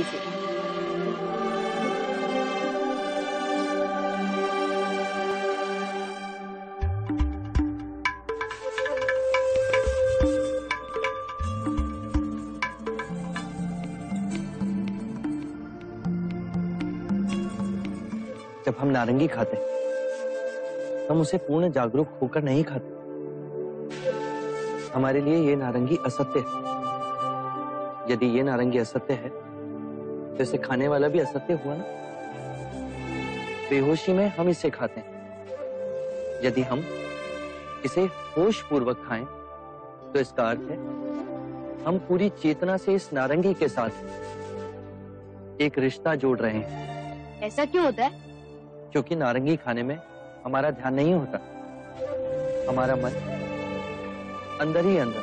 जब हम नारंगी खाते हम उसे पूर्ण जागरूक होकर नहीं खाते। हमारे लिए ये नारंगी असत्य है। यदि ये नारंगी असत्य है तो इसे खाने वाला भी असत्य हुआ ना? बेहोशी में हम इसे खाते हैं। यदि हम इसे होश पूर्वक खाएँ तो इसका अर्थ है हम पूरी चेतना से इस नारंगी के साथ एक रिश्ता जोड़ रहे हैं। ऐसा क्यों होता है? क्योंकि नारंगी खाने में हमारा ध्यान नहीं होता। हमारा मन अंदर ही अंदर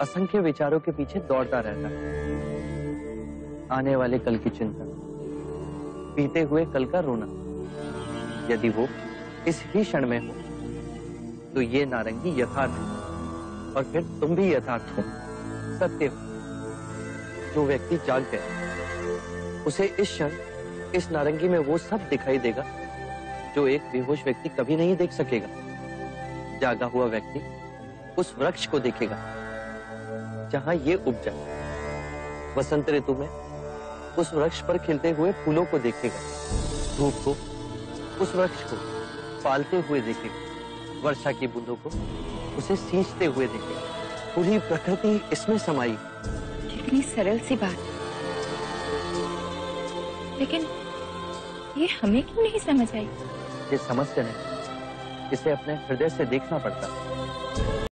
असंख्य विचारों के पीछे दौड़ता रहता है। आने वाले कल की चिंता। बीते हुए कल का रोना। यदि वो इस ही क्षण में हो तो ये नारंगी यथार्थ और फिर तुम भी यथार्थ हो। सत्य हो। जो व्यक्ति जाग गए उसे इस क्षण, इस नारंगी में वो सब दिखाई देगा, जो एक बेहोश व्यक्ति कभी नहीं देख सकेगा। जागा हुआ व्यक्ति उस वृक्ष को देखेगा, जहाँ ये उपजा वसंत ऋतु में उस वृक्ष पर खिलते हुए फूलों को देखेगा। धूप को उस वृक्ष को पालते हुए देखेगा। वर्षा की बूंदों को उसे सींचते हुए देखेगा। पूरी प्रकृति इसमें समाई। कितनी सरल सी बात। लेकिन ये हमें क्यों नहीं समझ आई? ये समस्या नहीं इसे अपने हृदय से देखना पड़ता। है